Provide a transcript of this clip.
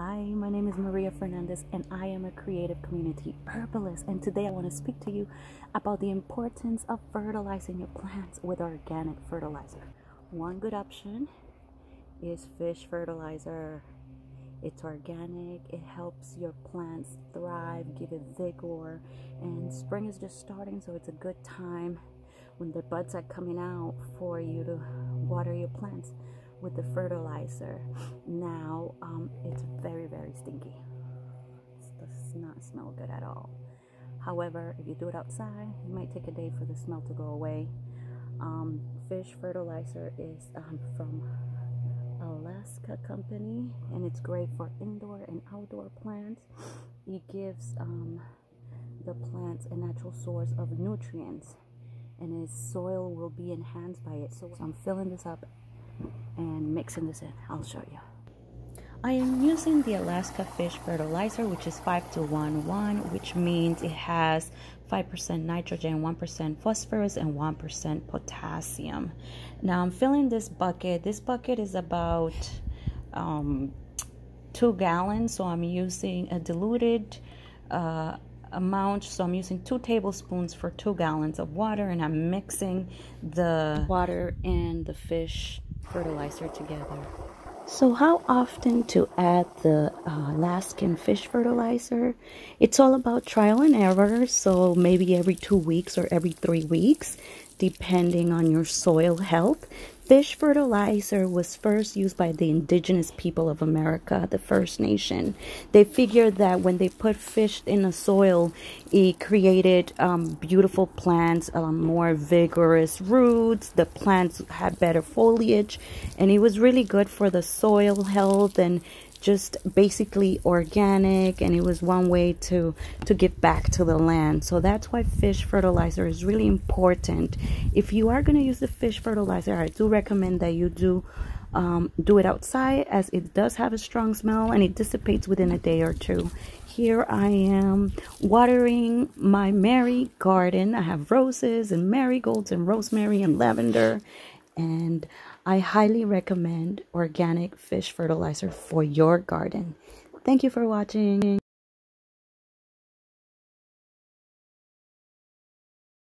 Hi, my name is Maria Fernandez, and I am a creative community herbalist. And today I want to speak to you about the importance of fertilizing your plants with organic fertilizer. One good option is fish fertilizer. It's organic, it helps your plants thrive, give it vigor, and spring is just starting, so it's a good time when the buds are coming out for you to water your plants with the fertilizer. Now, smell good at all. However, if you do it outside, it might take a day for the smell to go away. Um, fish fertilizer is um, from Alaska company and it's great for indoor and outdoor plants. It gives um, the plants a natural source of nutrients and its soil will be enhanced by it. So I'm filling this up and mixing this in. I'll show you. I am using the Alaska Fish Fertilizer, which is 5 to 1 1, which means it has 5% nitrogen, 1% phosphorus, and 1% potassium. Now I'm filling this bucket. This bucket is about um, 2 gallons, so I'm using a diluted uh, amount. So I'm using 2 tablespoons for 2 gallons of water, and I'm mixing the water and the fish fertilizer together. So, how often to add the uh, Alaskan fish fertilizer? It's all about trial and error. So, maybe every two weeks or every three weeks, depending on your soil health. Fish fertilizer was first used by the indigenous people of America, the First Nation. They figured that when they put fish in the soil, it created um, beautiful plants, um, more vigorous roots. The plants had better foliage, and it was really good for the soil health and just basically organic and it was one way to to give back to the land. So that's why fish fertilizer is really important. If you are going to use the fish fertilizer i do recommend that you do um, do it outside as it does have a strong smell and it dissipates within a day or two. Here I am watering my Mary garden. I have roses and marigolds and rosemary and lavender and I highly recommend organic fish fertilizer for your garden. Thank you for watching.